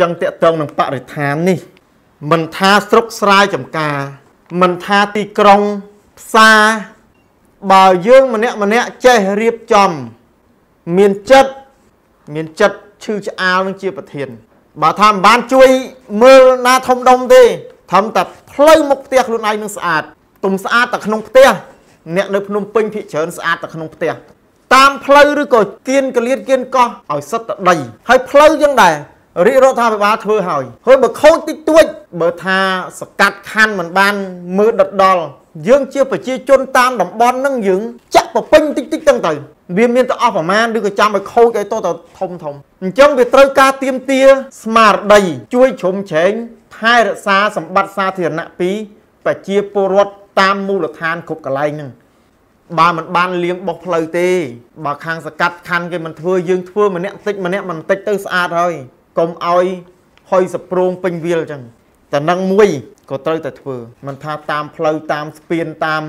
ចឹងតកតងនឹងបរិស្ថាននេះ មិនថាស្រុកស្រែចំការ មិនថាទីក្រុងផ្សារបើយើងម្នាក់ម្នាក់ចេះរៀបចំ មានចិត្តមានចិត្តឈឺឆ្អាលនឹងជាប្រធាន បើថាមិនបានជួយមើលណាធំដុំទេធំតែផ្លូវមុខផ្ទះខ្លួនឯងនឹងស្អាតទុំស្អាតតែក្នុងផ្ទះអ្នកនៅភ្នំពេញភិកច្រើនស្អាតតែក្នុងផ្ទះតាមផ្លូវឬក៏គៀនកលៀតគៀនកោះឲ្យសិតតែដីហើយផ្លូវយ៉ាងដែរ រាជរដ្ឋាភិបាលធ្វើហើយហើយបើខូចតិចតួចបើថាសកាត់ខណ្ឌមិនបានមើលដិតដល់យើងជាប្រជាជនតាមតំបន់ហ្នឹងយើងចាក់ប្រពេញតិចតិចទាំងទៅវាមានតែអស់ប្រមាណឬក៏ចាំឲ្យខូចឲ្យតទៅធំធំអញ្ចឹងវាត្រូវការទៀមទាស្មារតីជួយជ្រុំជ្រែងថែរក្សាសម្បត្តិសាធារណៈពីប្រជាពលរដ្ឋតាមមូលដ្ឋានគ្រប់កន្លែងហ្នឹងបើមិនបានលៀងបោះផ្លូវទេបើខាងសកាត់ខណ្ឌគេមិនធ្វើយើងធ្វើម្នាក់តិចម្នាក់មិនតិចទៅស្អាតហើយ កុំឲ្យហុយសប្រងពេញវាលចឹងតែនឹងមួយក៏ត្រូវតែធ្វើមិនថាតាមផ្លូវតាមស្ពានតាម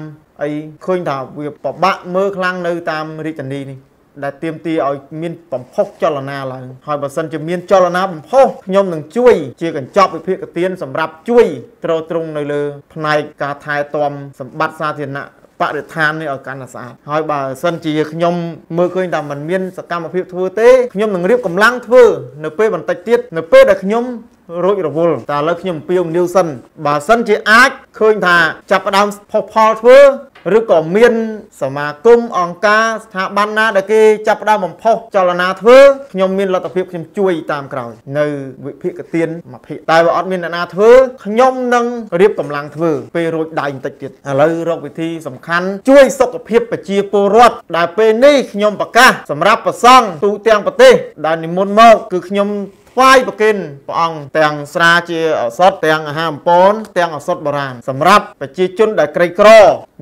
អីឃើញថាវាពិបាកមើលខ្លាំងនៅតាមរាជធានីនេះដែលទៀមទីឲ្យមានបំផុសចលនាឡើងហើយបើសិនជាមានចលនាបំផុសខ្ញុំនឹងជួយ ជាកញ្ចប់វិភាគទានសម្រាប់ជួយ ត្រួតត្រងនៅលើ ផ្នែកការថែទាំសម្បត្តិសាធារណៈ បរិស្ថាននេះឲ្យកាន់តែស្អាតហើយបើសិនជាខ្ញុំមើលឃើញថាมันមានសកម្មភាពធ្វើទេខ្ញុំនឹងរៀបកម្លាំងធ្វើនៅពេលបន្តិចទៀតនៅពេលដែលខ្ញុំរួចរវល់តែឥឡូវខ្ញុំអំពាវនាវសិនបើសិនជាអាចឃើញថាចាប់ផ្ដើមផុសផលធ្វើ ឬក៏មានសមាគមអង្គការស្ថាប័នណាដែលគេចាប់ផ្ដើមបំផុសចលនាធ្វើខ្ញុំមានលទ្ធភាពខ្ញុំជួយតាមក្រោយនៅវិភាគទានមួយភាគតែបើអត់មានអ្នកណាធ្វើខ្ញុំនឹងរៀបកម្លាំងធ្វើពេលរួចដៃបន្តិចទៀតឥឡូវរកវិធីសំខាន់ជួយសុខភាពប្រជាពលរដ្ឋដែលពេលនេះខ្ញុំប្រកាសសម្រាប់ប្រសង់ទូទាំងប្រទេសដែលនិមន្តមកគឺខ្ញុំ ថ្វាយប្រគិនព្រះអង្គទាំងស្រាជាឱសថទាំងអាហារអំពនទាំងឱសថបុរាណសម្រាប់ប្រជាជនដែលក្រីក្រ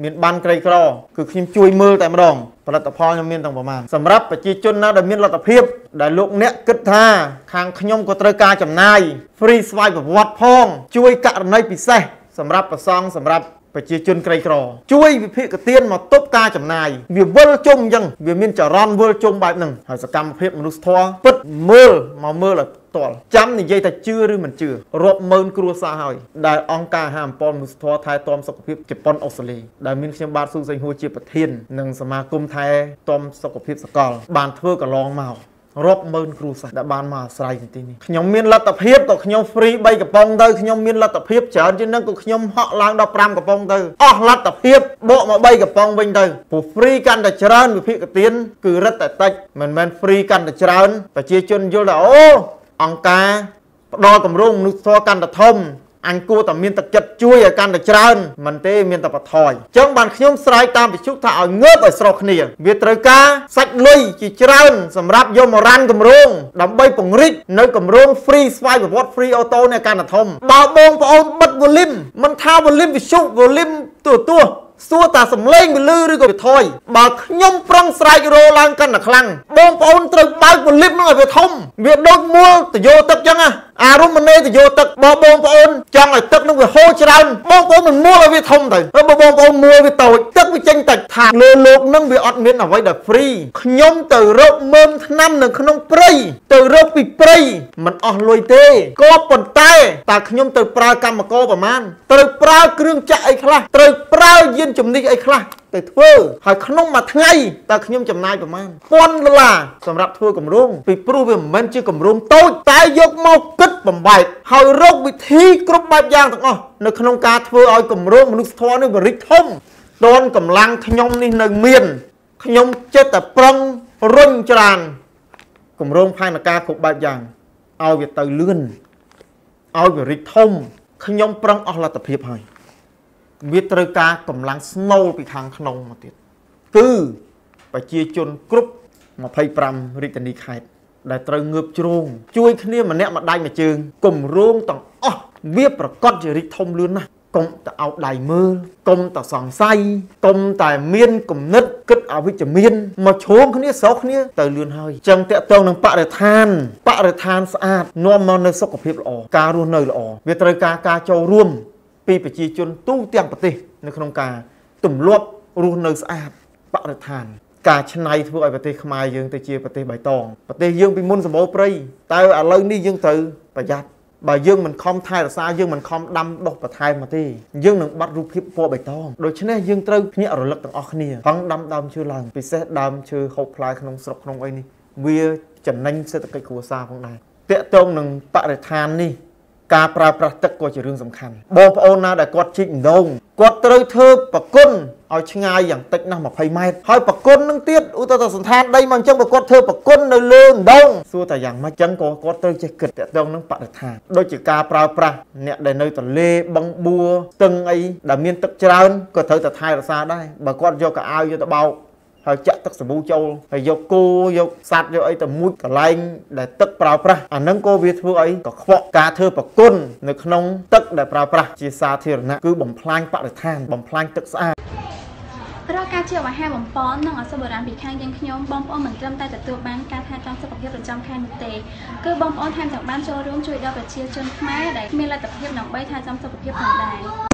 មានបានក្រីក្រគឺខ្ញុំជួយមើលតែម្ដងផលិតផលខ្ញុំមានទាំងប្រមាណសម្រាប់ប្រជាជនណាដែលមានលទ្ធភាព ដែលលោកអ្នកគិតថាខាងខ្ញុំក៏ត្រូវការចំណាយ free ស្វ័យប្រវត្តិផង ជួយករណីពិសេសសម្រាប់ប្រសង់សម្រាប់ប្រជាជនក្រីក្រ ជួយវិភាគទានមកទប់ការចំណាយវាវិលជុំអញ្ចឹងវាមានចរន្តវិលជុំបែបហ្នឹងហើយសកម្មភាពមនុស្សធម៌ពិតមើលមកមើលឲ្យ ផ្ទាល់ចាំនិយាយថាជឿឬមិនជឿរាប់ម៉ឺនគ្រួសារហើយដែលអង្គការអាហារអំពន់មនុស្សធម៌ថែទាំសុខភាពជប៉ុនអូស្ត្រាលីដែលមានខ្ញុំបាទស៊ូសេងហួរជាប្រធាននិងសមាគមថែទាំសុខភាពសកល បានធ្វើកន្លងមករាប់ម៉ឺនគ្រួសារដែលបានមកអាស្រ័យនៅទីនេះខ្ញុំមានលទ្ធភាពក៏ខ្ញុំ free 3កំប៉ុងទៅខ្ញុំមានលទ្ធភាពច្រើនជាងនឹងក៏ខ្ញុំហក់ឡើងដល់5កំប៉ុងទៅអស់លទ្ធភាពបកមក3កំប៉ុងវិញទៅព្រោះ free កាន់តែច្រើនវិភាគទានគឺរឹតតែតិចមិនមែន free កាន់តែច្រើនប្រជាជនយល់ថាអូ អង្គការផ្ដល់គម្រោងមនុស្សធម៌កាន់តែធំអញគួរតែមានទឹកចិត្តជួយឲ្យកាន់តែច្រើនមិនទេមានតែបន្ថយអញ្ចឹងបានខ្ញុំស្រែកតាមវិទ្យុថាឲ្យងើបឲ្យស្រស់គ្នា វាត្រូវការសាច់លុយជាច្រើន សម្រាប់យកមករ៉ាន់គម្រោងដើម្បីពង្រីកនៅគម្រោង free ស្វ័យប្រវត្តិ free auto នេះកាន់តែធំបើបងប្អូនបិទ volume មិនថា volume វិទ្យុ volume ទូទស្សន៍ សួរតាសំឡេងវាលឺឬក៏វាថយបើខ្ញុំប្រឹងស្រែករោឡើងកាន់តែខ្លាំងបងប្អូនត្រូវបើកពលិបនោះឲ្យវាធំវាដូចមួលតយោទឹកចឹងណាអារម្មណ៍នៃតយោទឹកបងបងប្អូនចង់ឲ្យទឹកនោះវាហូរច្រើនបងប្អូនមិនមួលឲ្យវាធំទៅបើបងប្អូនមួលវាតូចទឹកវាចេញតិចថាលើលោកនឹងវាអត់មានអ្វីដែល free ខ្ញុំទៅរកមើមថ្នាំនៅក្នុងព្រៃទៅរកពីព្រៃមិនអស់លុយទេក៏ប៉ុន្តែតើខ្ញុំទៅប្រើកម្មករប្រមាណត្រូវប្រើគ្រឿងចាក់អីខ្លះត្រូវប្រើយានជំនិះអីខ្លះទៅធ្វើហើយក្នុងមួយថ្ងៃតើខ្ញុំចំណាយប្រមាណ1000ដុល្លារសម្រាប់ធ្វើគម្រោងពីព្រោះវាមិនមែនជាគម្រោងតូចតែយកមកគិត បំបែកហើយរកវិធីគ្រប់បែបយ៉ាងទាំងអស់នៅក្នុងការធ្វើឲ្យគម្រោងមនុស្សធម៌នេះបរិទ្ធធំដនកម្លាំងខ្ញុំនេះនៅមានខ្ញុំចិត្តតែប្រឹងរុញច្រានគម្រោងផែនការគ្រប់បែបយ៉ាងឲ្យវាទៅលឿនឲ្យវារីកធំខ្ញុំប្រឹងអស់លទ្ធភាពហើយវាត្រូវការកម្លាំងស្នូលពីខាងក្នុងមកទៀតគឺប្រជាជនគ្រប់25រាជធានីខេត្ត ដែលត្រូវងើបជ្រងជួយគ្នាម្នាក់ម្ដាច់មួយជើងគម្រោងទាំងអស់វាប្រកាសជារីកធំលឿនណាស់កុំតែអោបដៃមើលកុំតែសង្ស័យកុំតែមានគំនិតគិតអវិជ្ជមានមកឈោមគ្នាស្រោគ្នាទៅលឿនហើយចឹងតកតងនឹងបរិស្ថានបរិស្ថានស្អាតនាំមកនៅសុខភាពល្អការរស់នៅល្អវាត្រូវការការចូលរួមពីប្រជាជនទូទាំងប្រទេស នៅក្នុងការទម្លាប់រស់នៅស្អាតបរិស្ថាន ការច្នៃធ្វើឲ្យប្រទេសខ្មែរយើងទៅជាប្រទេសបៃតងប្រទេសយើងពីមុនសម្បូរព្រៃតែឥឡូវនេះយើងត្រូវប្រយ័ត្នបើយើងមិនខំថែរក្សាយើងមិនខំដាំដុះបន្ថែមមកទេយើងនឹងបាត់រូបភាពពណ៌បៃតងដូច្នេះយើងត្រូវភ្ញាក់រលឹកទាំងអស់គ្នាផងដាំដើមឈើឡើងពិសេសដើមឈើហូបផ្លែក្នុងស្រុកក្នុងអីនេះវាចំណេញសេដ្ឋកិច្ចគ្រួសារផងដែរតាក់ទងនឹងបរិស្ថាននេះ ការប្រើប្រាស់ទឹកក៏ជារឿងសំខាន់បងប្អូនណាដែលគាត់ជីកដងគាត់ត្រូវធ្វើប្រគុណឲ្យឆ្ងាយយ៉ាងតិចណាស់20ម៉ែត្រហើយប្រគុណនឹងទៀតឧទាហរណ៍សន្តានដីមកអញ្ចឹងបើគាត់ធ្វើប្រគុណនៅលើដងសួរតែយ៉ាងម៉េចអញ្ចឹងក៏គាត់ត្រូវចេះគិតតាក់ទងនឹងបរិស្ថានដូចជាការប្រើប្រាស់អ្នកដែលនៅទន្លេបឹងបួរស្ទឹងអីដែលមានទឹកច្រើនក៏ត្រូវតែថែរក្សាដែរបើគាត់យកកៅអៅយកទៅបោក ហើយចាក់ទឹកសាប៊ូចូលហើយយកគោយកសัตว์យកអីទៅមួចកន្លែងដែលទឹកប្រើប្រាស់អាហ្នឹងក៏វាធ្វើអីក៏ខ្វក់ការធ្វើប្រគុណនៅក្នុងទឹកដែលប្រើប្រាស់ជាសាធារណៈគឺបំផ្លាញបរិស្ថាន បំផ្លាញទឹកស្អាតរកការជាអាហារបំពន់និងឱសថបុរាណពីខាងយើងខ្ញុំបងប្អូនមិនត្រឹមតែទទួលបានការថែទាំសុខភាពប្រចាំខែនោះទេគឺបងប្អូនថែមទាំងបានចូលរួមជួយដល់ប្រជាជនខ្មែរដែលគ្មានលទ្ធភាពដើម្បីថែទាំសុខភាពផងដែរ